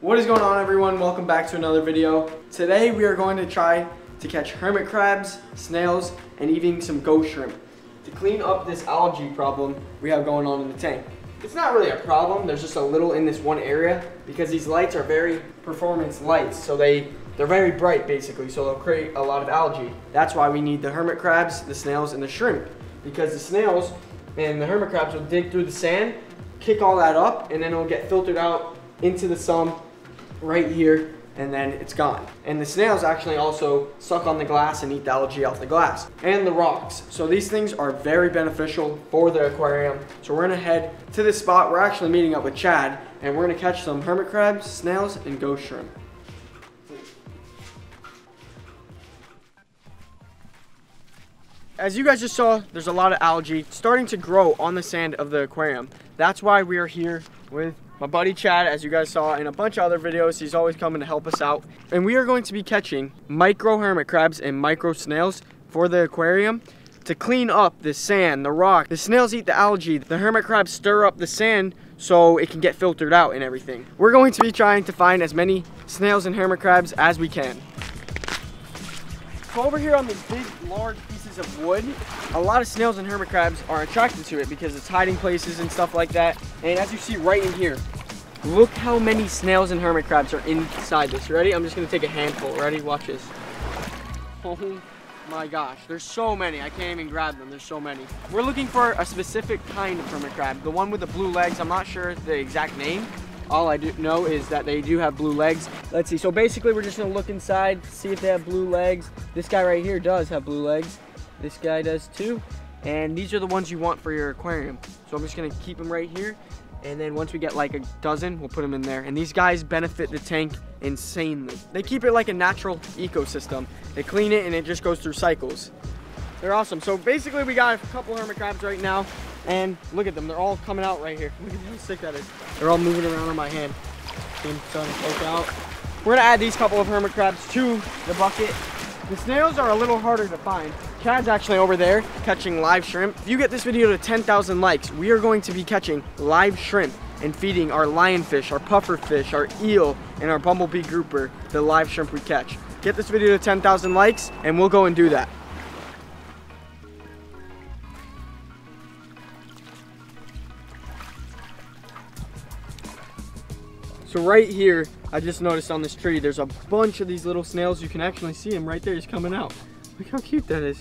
What is going on everyone? Welcome back to another video. Today we are going to try to catch hermit crabs, snails, and even some ghost shrimp to clean up this algae problem we have going on in the tank. It's not really a problem, there's just a little in this one area because these lights are very performance lights, so they, they're very bright basically, so they'll create a lot of algae. That's why we need the hermit crabs, the snails, and the shrimp because the snails and the hermit crabs will dig through the sand, kick all that up, and then it'll get filtered out into the sump right here and then it's gone. And the snails actually also suck on the glass and eat the algae off the glass and the rocks. So these things are very beneficial for the aquarium. So we're gonna head to this spot. We're actually meeting up with Chad and we're gonna catch some hermit crabs, snails, and ghost shrimp. As you guys just saw, there's a lot of algae starting to grow on the sand of the aquarium. That's why we are here with my buddy Chad, as you guys saw in a bunch of other videos, he's always coming to help us out. And we are going to be catching micro hermit crabs and micro snails for the aquarium to clean up the sand, the rock. The snails eat the algae. The hermit crabs stir up the sand so it can get filtered out and everything. We're going to be trying to find as many snails and hermit crabs as we can. So over here on these big, large of wood, a lot of snails and hermit crabs are attracted to it because it's hiding places and stuff like that. And as you see right in here, look how many snails and hermit crabs are inside this. Ready? I'm just gonna take a handful. Ready? Watch this. Oh my gosh, there's so many. I can't even grab them. There's so many. We're looking for a specific kind of hermit crab. The one with the blue legs. I'm not sure the exact name. All I do know is that they do have blue legs. Let's see. So basically, we're just gonna look inside, see if they have blue legs. This guy right here does have blue legs. This guy does too. And these are the ones you want for your aquarium. So I'm just gonna keep them right here. And then once we get like a dozen, we'll put them in there. And these guys benefit the tank insanely. They keep it like a natural ecosystem. They clean it and it just goes through cycles. They're awesome. So basically we got a couple hermit crabs right now. And look at them, they're all coming out right here. Look at how sick that is. They're all moving around on my hand. to poke out. We're gonna add these couple of hermit crabs to the bucket. The snails are a little harder to find. Chad's actually over there catching live shrimp. If you get this video to 10,000 likes, we are going to be catching live shrimp and feeding our lionfish, our pufferfish, our eel, and our bumblebee grouper the live shrimp we catch. Get this video to 10,000 likes and we'll go and do that. So right here, I just noticed on this tree, there's a bunch of these little snails. You can actually see them right there. He's coming out. Look how cute that is.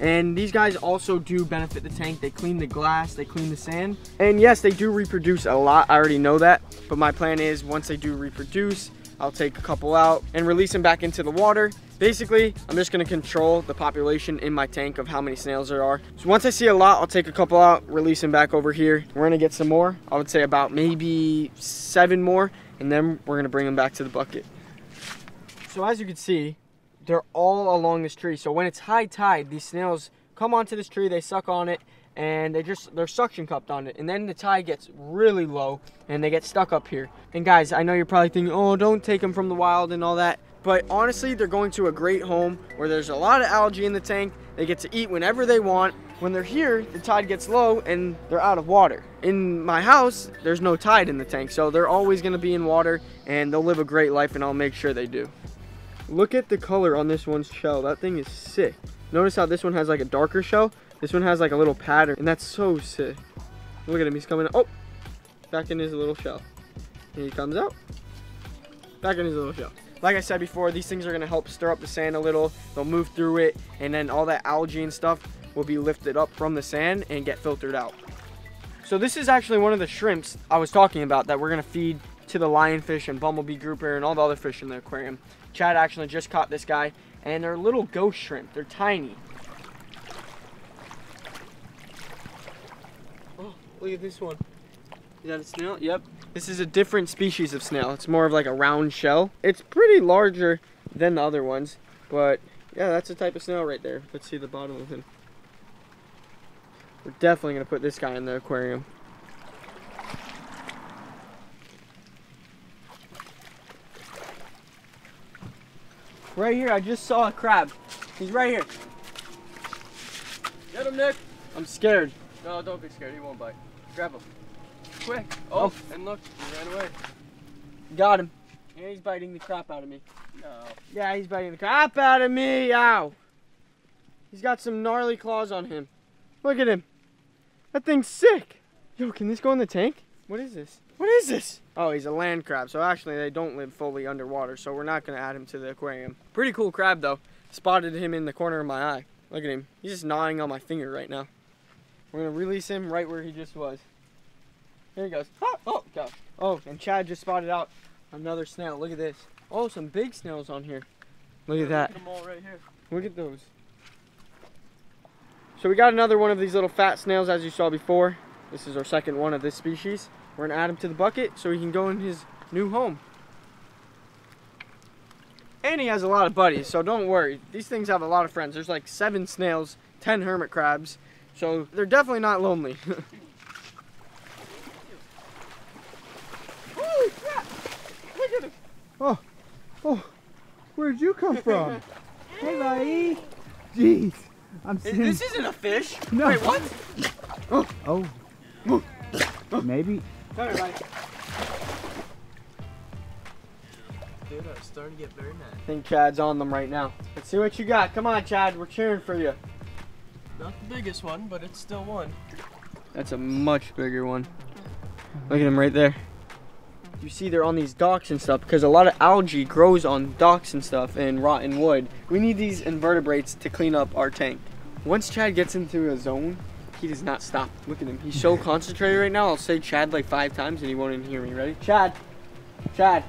And these guys also do benefit the tank. They clean the glass, they clean the sand. And yes, they do reproduce a lot. I already know that. But my plan is once they do reproduce, I'll take a couple out and release them back into the water. Basically, I'm just gonna control the population in my tank of how many snails there are. So once I see a lot, I'll take a couple out, release them back over here. We're gonna get some more. I would say about maybe seven more, and then we're gonna bring them back to the bucket. So as you can see, they're all along this tree. So when it's high tide, these snails come onto this tree, they suck on it, and they just they're suction cupped on it. And then the tide gets really low and they get stuck up here. And guys i know you're probably thinking oh don't take them from the wild and all that. But honestly they're going to a great home where there's a lot of algae in the tank. They get to eat whenever they want. When they're here the tide gets low and they're out of water. In my house there's no tide in the tank so they're always going to be in water and they'll live a great life and i'll make sure they do look at the color on this one's shell that thing is sick notice how this one has like a darker shell this one has like a little pattern and that's so sick. Look at him, he's coming, oh, back in his little shell. And he comes out, back in his little shell. Like I said before, these things are gonna help stir up the sand a little. They'll move through it and then all that algae and stuff will be lifted up from the sand and get filtered out. So this is actually one of the shrimps I was talking about that we're gonna feed to the lionfish and bumblebee grouper and all the other fish in the aquarium. Chad actually just caught this guy and they're little ghost shrimp. They're tiny. Oh, look at this one. Is that a snail? Yep. This is a different species of snail. It's more of like a round shell. It's pretty larger than the other ones, but yeah, that's a type of snail right there. Let's see the bottom of him. We're definitely gonna put this guy in the aquarium. Right here, I just saw a crab. He's right here. Get him, Nick. I'm scared. No, don't be scared. He won't bite. Grab him. Quick. Oh, oh, and look, he ran away. Got him. And he's biting the crap out of me. No. Yeah, he's biting the crap out of me. Ow. He's got some gnarly claws on him. Look at him. That thing's sick. Yo, can this go in the tank? What is this? What is this? Oh, he's a land crab. So actually, they don't live fully underwater. So we're not going to add him to the aquarium. Pretty cool crab, though. Spotted him in the corner of my eye. Look at him. He's just gnawing on my finger right now. We're going to release him right where he just was. Here he goes. Oh, oh, gosh. Oh, and Chad just spotted out another snail. Look at this. Oh, some big snails on here. Look at that. Look at them all right here. Look at those. So we got another one of these little fat snails as you saw before. This is our second one of this species. We're gonna add him to the bucket so he can go in his new home. And he has a lot of buddies, so don't worry. These things have a lot of friends. There's like seven snails, 10 hermit crabs. So they're definitely not lonely. Holy crap! Look at him! Oh, oh, where'd you come from? hey, buddy. Jeez, I'm This isn't a fish. No. Wait, what? Oh, oh. Maybe. Come here, buddy. Dude, I'm starting to get very mad. I think Chad's on them right now. Let's see what you got. Come on, Chad. We're cheering for you. Not the biggest one, but it's still one. That's a much bigger one. Look at him right there. You see they're on these docks and stuff because a lot of algae grows on docks and stuff and rotten wood. We need these invertebrates to clean up our tank. Once Chad gets into a zone, he does not stop. Look at him. He's so concentrated right now. I'll say Chad like five times and he won't even hear me. Ready? Chad. Chad.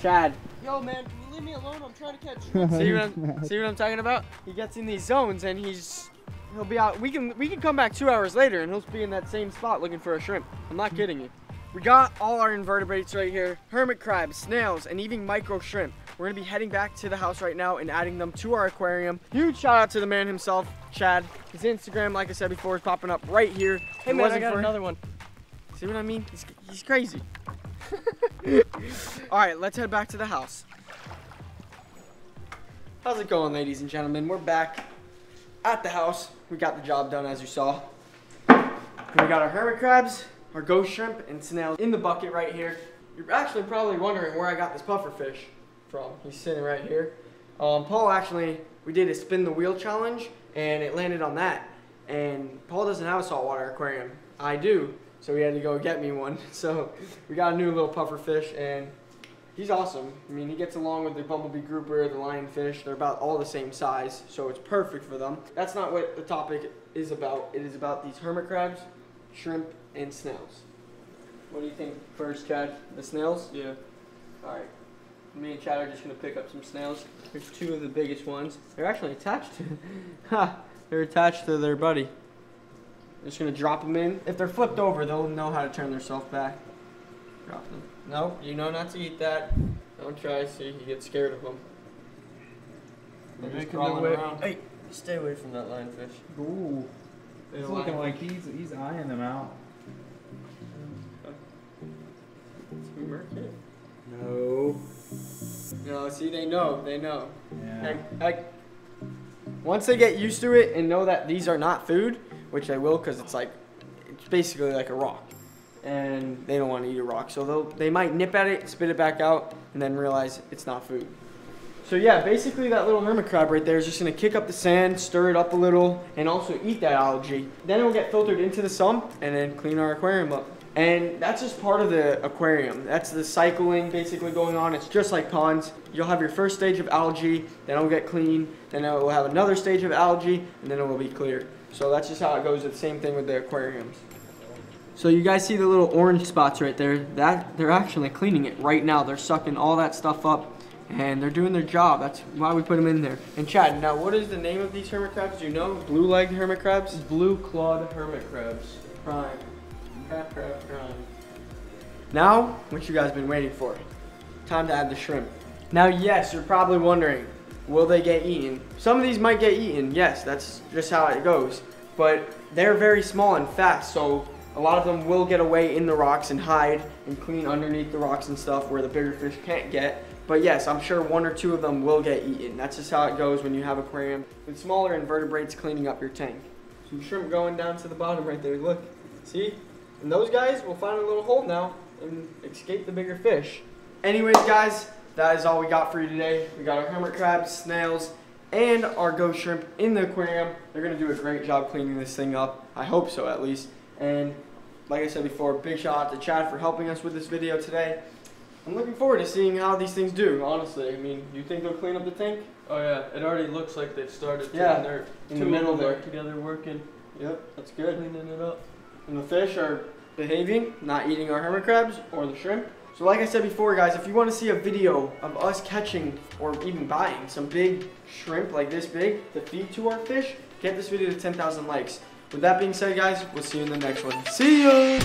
Chad. Yo, man, can you leave me alone? I'm trying to catch. See what I'm see what I'm talking about? He gets in these zones and he's he'll be out. We can we can come back two hours later and he'll be in that same spot looking for a shrimp. I'm not kidding you. We got all our invertebrates right here: hermit crabs, snails, and even micro shrimp. We're gonna be heading back to the house right now and adding them to our aquarium. Huge shout out to the man himself, Chad. His Instagram, like I said before, is popping up right here. Hey, It man, I got another one. See what I mean? He's, he's crazy. All right, let's head back to the house. How's it going, ladies and gentlemen? We're back at the house. We got the job done, as you saw. We got our hermit crabs, our ghost shrimp, and snails in the bucket right here. You're actually probably wondering where I got this puffer fish from. He's sitting right here. Um, Paul actually, we did a spin the wheel challenge, and it landed on that. And Paul doesn't have a saltwater aquarium. I do, so he had to go get me one. So we got a new little puffer fish, and he's awesome. I mean, he gets along with the bumblebee grouper, the lionfish. They're about all the same size, so it's perfect for them. That's not what the topic is about. It is about these hermit crabs, shrimp, and snails. What do you think first, Chad? The snails? Yeah. All right. Me and Chad are just gonna pick up some snails. There's two of the biggest ones. They're actually attached to. Ha! They're attached to their buddy. Just gonna drop them in. If they're flipped over, they'll know how to turn themselves back. Drop them. No, you know not to eat that. Don't try. See, you get scared of them. They're just crawling around. Hey, stay away from that lionfish. Ooh, They're looking like he's he's eyeing them out. Can we mark it? No. No, see, they know. They know. Yeah. Heck, heck. Once they get used to it and know that these are not food, which they will because it's like, it's basically like a rock. And they don't want to eat a rock. So they'll, they might nip at it, spit it back out, and then realize it's not food. So yeah, basically that little hermit crab right there is just to kick up the sand, stir it up a little, and also eat that algae. Then it will get filtered into the sump and then clean our aquarium up. And that's just part of the aquarium. That's the cycling basically going on. It's just like ponds. You'll have your first stage of algae, then it'll get clean, then it will have another stage of algae, and then it will be clear. So that's just how it goes. The same thing with the aquariums. So you guys see the little orange spots right there? That they're actually cleaning it right now. They're sucking all that stuff up, and they're doing their job. That's why we put them in there. And Chad, now what is the name of these hermit crabs? Do you know? Blue-legged hermit crabs? Blue clawed hermit crabs. Prime. Crab, crab, prime. Now, what you guys been waiting for? Time to add the shrimp. Now, yes, you're probably wondering, will they get eaten? Some of these might get eaten. Yes, that's just how it goes. But they're very small and fast, so a lot of them will get away in the rocks and hide and clean underneath the rocks and stuff where the bigger fish can't get. But yes, I'm sure one or two of them will get eaten. That's just how it goes when you have aquarium with smaller invertebrates cleaning up your tank. Some shrimp going down to the bottom right there. Look, see? And those guys will find a little hole now and escape the bigger fish. anyways, guys, that is all we got for you today. We got our hermit crabs, snails, and our ghost shrimp in the aquarium. They're gonna do a great job cleaning this thing up. I hope so, at least. And like I said before, big shout out to Chad for helping us with this video today. I'm looking forward to seeing how these things do, honestly. I mean, you think they'll clean up the tank? Oh yeah, it already looks like they've started. to, Yeah, they're in two the middle there. together working, Yep, that's good. cleaning it up. And the fish are behaving, not eating our hermit crabs or the shrimp. So like I said before, guys, if you want to see a video of us catching or even buying some big shrimp like this big to feed to our fish, get this video to 10,000 likes. With that being said, guys, we'll see you in the next one. See ya!